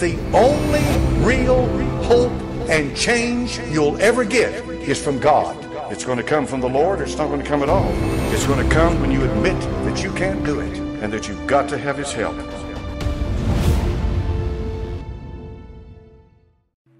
The only real hope and change you'll ever get is from God. It's going to come from the Lord, or it's not going to come at all. It's going to come when you admit that you can't do it and that you've got to have His help.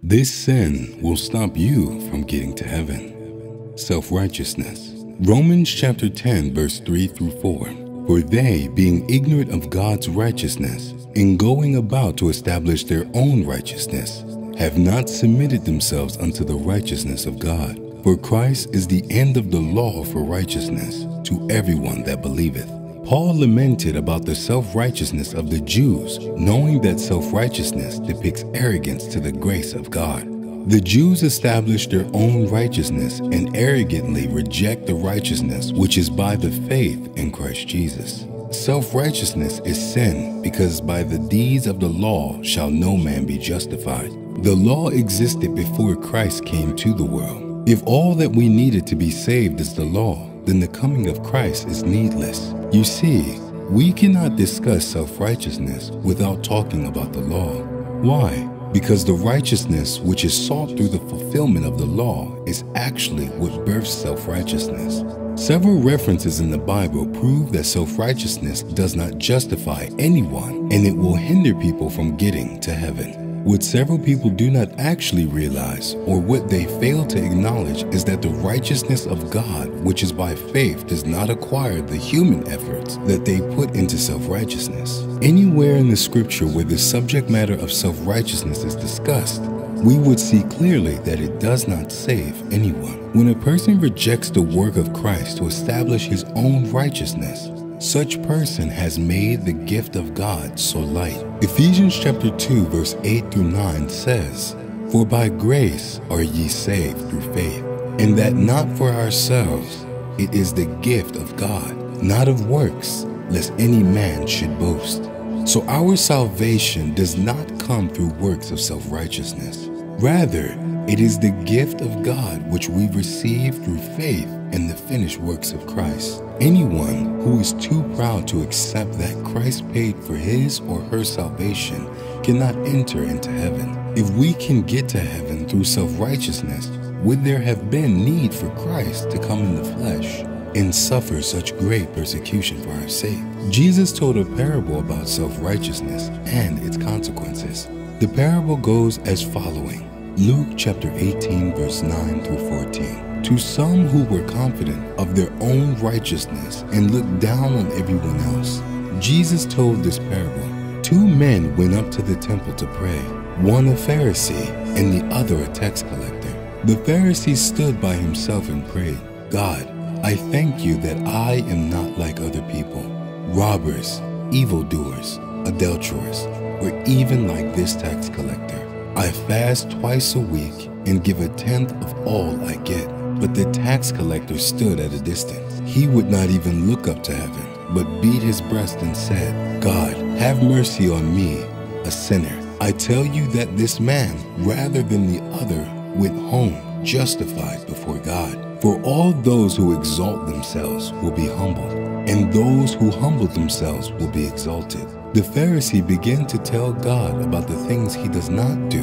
This sin will stop you from getting to heaven. Self righteousness. Romans chapter 10, verse 3 through 4. For they, being ignorant of God's righteousness, in going about to establish their own righteousness, have not submitted themselves unto the righteousness of God. For Christ is the end of the law for righteousness to everyone that believeth. Paul lamented about the self righteousness of the Jews, knowing that self righteousness depicts arrogance to the grace of God. The Jews establish their own righteousness and arrogantly reject the righteousness which is by the faith in Christ Jesus. Self righteousness is sin because by the deeds of the law shall no man be justified. The law existed before Christ came to the world. If all that we needed to be saved is the law, then the coming of Christ is needless. You see, we cannot discuss self righteousness without talking about the law. Why? Because the righteousness which is sought through the fulfillment of the law is actually what births self righteousness. Several references in the Bible prove that self righteousness does not justify anyone and it will hinder people from getting to heaven. What several people do not actually realize, or what they fail to acknowledge, is that the righteousness of God, which is by faith, does not acquire the human efforts that they put into self righteousness. Anywhere in the scripture where the subject matter of self righteousness is discussed, we would see clearly that it does not save anyone. When a person rejects the work of Christ to establish his own righteousness, such person has made the gift of God so light. Ephesians chapter 2 verse 8 through 9 says, For by grace are ye saved through faith, and that not for ourselves, it is the gift of God, not of works, lest any man should boast. So our salvation does not come through works of self-righteousness. Rather, it is the gift of God which we receive through faith in the finished works of Christ. Anyone who is too proud to accept that Christ paid for his or her salvation cannot enter into heaven. If we can get to heaven through self-righteousness, would there have been need for Christ to come in the flesh and suffer such great persecution for our sake? Jesus told a parable about self-righteousness and its consequences. The parable goes as following. Luke chapter 18 verse 9 through 14. To some who were confident of their own righteousness and looked down on everyone else, Jesus told this parable. Two men went up to the temple to pray, one a Pharisee and the other a tax collector. The Pharisee stood by himself and prayed, God, I thank you that I am not like other people, robbers, evildoers, adulterers, or even like this tax collector. I fast twice a week and give a tenth of all I get. But the tax collector stood at a distance. He would not even look up to heaven, but beat his breast and said, God, have mercy on me, a sinner. I tell you that this man, rather than the other, went home justified before God. For all those who exalt themselves will be humbled, and those who humble themselves will be exalted. The Pharisee began to tell God about the things he does not do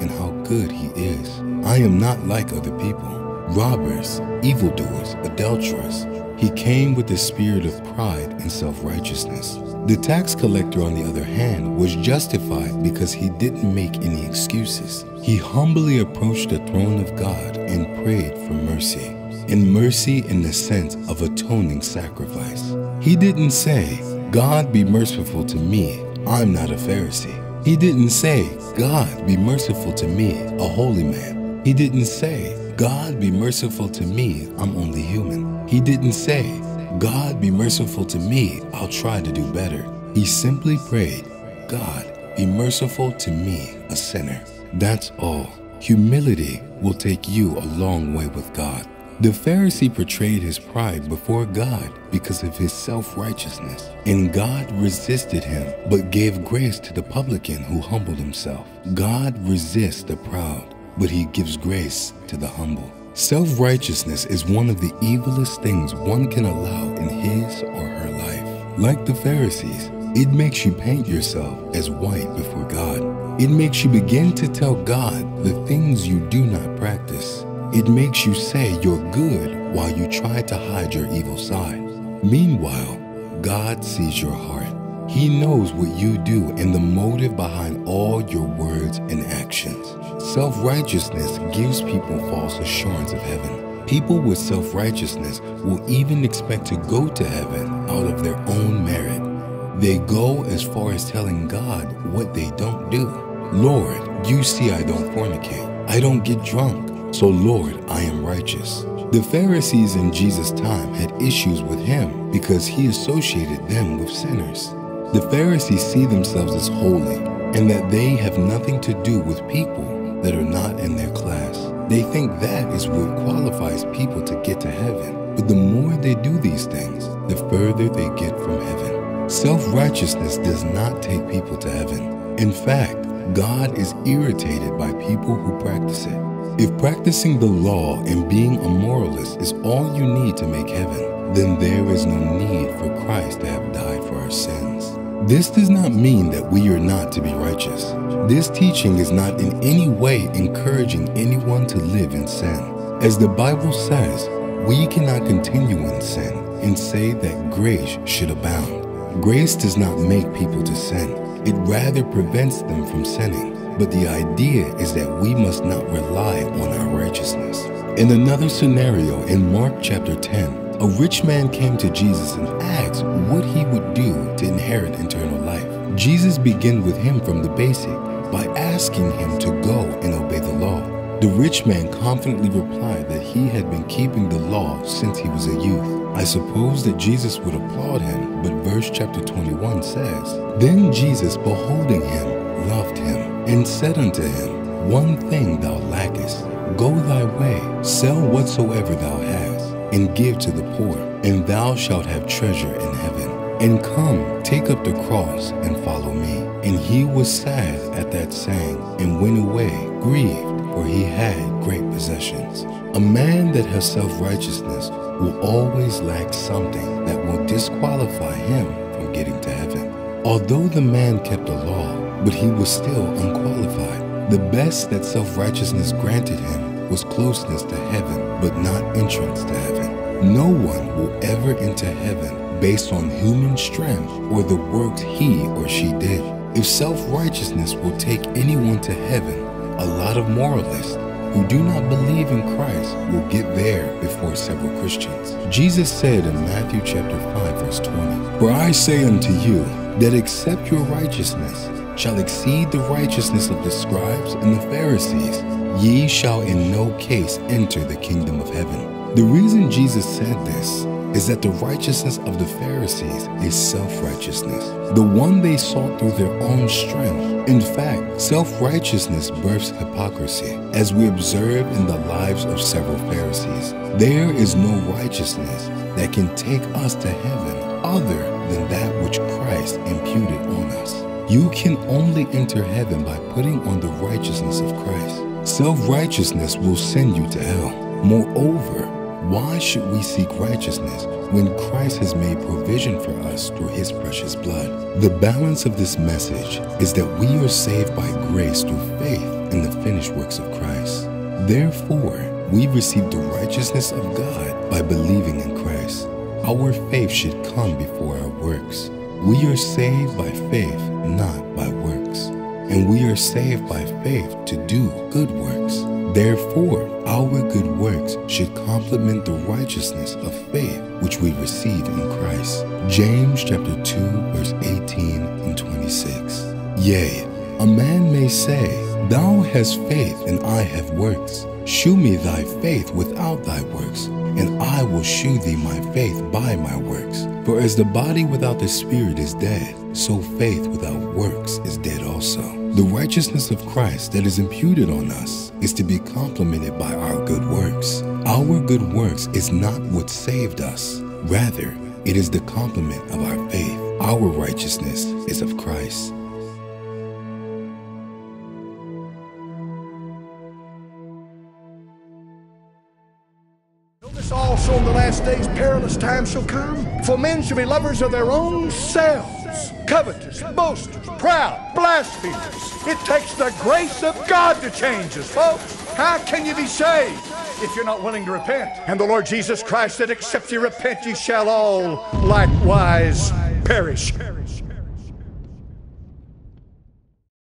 and how good he is. I am not like other people, robbers, evildoers, adulterers. He came with the spirit of pride and self-righteousness. The tax collector, on the other hand, was justified because he didn't make any excuses. He humbly approached the throne of God and prayed for mercy, and mercy in the sense of atoning sacrifice. He didn't say, God be merciful to me, I'm not a Pharisee. He didn't say, God be merciful to me, a holy man. He didn't say, God be merciful to me, I'm only human. He didn't say, God be merciful to me, I'll try to do better. He simply prayed, God be merciful to me, a sinner. That's all. Humility will take you a long way with God. The Pharisee portrayed his pride before God because of his self-righteousness, and God resisted him but gave grace to the publican who humbled himself. God resists the proud, but he gives grace to the humble. Self-righteousness is one of the evilest things one can allow in his or her life. Like the Pharisees, it makes you paint yourself as white before God. It makes you begin to tell God the things you do not practice. It makes you say you're good while you try to hide your evil side. Meanwhile, God sees your heart. He knows what you do and the motive behind all your words and actions. Self righteousness gives people false assurance of heaven. People with self righteousness will even expect to go to heaven out of their own merit. They go as far as telling God what they don't do. Lord, you see I don't fornicate, I don't get drunk, so Lord, I am righteous. The Pharisees in Jesus' time had issues with him because he associated them with sinners. The Pharisees see themselves as holy and that they have nothing to do with people that are not in their class. They think that is what qualifies people to get to heaven. But the more they do these things, the further they get from heaven. Self righteousness does not take people to heaven. In fact, God is irritated by people who practice it. If practicing the law and being a moralist is all you need to make heaven, then there is no need for Christ to have died for our sins. This does not mean that we are not to be righteous. This teaching is not in any way encouraging anyone to live in sin. As the Bible says, we cannot continue in sin and say that grace should abound. Grace does not make people to sin, it rather prevents them from sinning. But the idea is that we must not rely on our righteousness. In another scenario in Mark chapter 10, a rich man came to Jesus and asked what he would do to inherit eternal life. Jesus began with him from the basic by asking him to go and obey the law. The rich man confidently replied that he had been keeping the law since he was a youth. I suppose that Jesus would applaud him, but verse chapter 21 says, Then Jesus, beholding him, loved him, and said unto him, One thing thou lackest, go thy way, sell whatsoever thou hast and give to the poor, and thou shalt have treasure in heaven. And come, take up the cross and follow me. And he was sad at that saying, and went away grieved, for he had great possessions. A man that has self righteousness will always lack something that will disqualify him from getting to heaven. Although the man kept the law, but he was still unqualified. The best that self righteousness granted him was closeness to heaven, but not entrance to heaven. No one will ever enter heaven based on human strength or the works he or she did. If self righteousness will take anyone to heaven, a lot of moralists who do not believe in Christ will get there before several Christians. Jesus said in Matthew chapter 5 verse 20, For I say unto you that except your righteousness shall exceed the righteousness of the scribes and the Pharisees, Ye shall in no case enter the kingdom of heaven. The reason Jesus said this is that the righteousness of the Pharisees is self righteousness, the one they sought through their own strength. In fact, self righteousness births hypocrisy, as we observe in the lives of several Pharisees. There is no righteousness that can take us to heaven other than that which Christ imputed on us. You can only enter heaven by putting on the righteousness of Christ. Self righteousness will send you to hell. Moreover, why should we seek righteousness when Christ has made provision for us through his precious blood? The balance of this message is that we are saved by grace through faith in the finished works of Christ. Therefore, we receive the righteousness of God by believing in Christ. Our faith should come before our works. We are saved by faith, not by works and we are saved by faith to do good works. Therefore, our good works should complement the righteousness of faith which we receive in Christ. James chapter 2 verse 18 and 26. Yea, a man may say, Thou hast faith and I have works. Shew me thy faith without thy works, and I will shew thee my faith by my works. For as the body without the spirit is dead, so faith without works is dead also. The righteousness of Christ that is imputed on us is to be complemented by our good works. Our good works is not what saved us, rather, it is the complement of our faith. Our righteousness is of Christ. Last days perilous times shall come, for men shall be lovers of their own selves covetous, boasters, proud, blasphemers. It takes the grace of God to change us, folks. How can you be saved if you're not willing to repent? And the Lord Jesus Christ said, Except you repent, ye shall all likewise perish.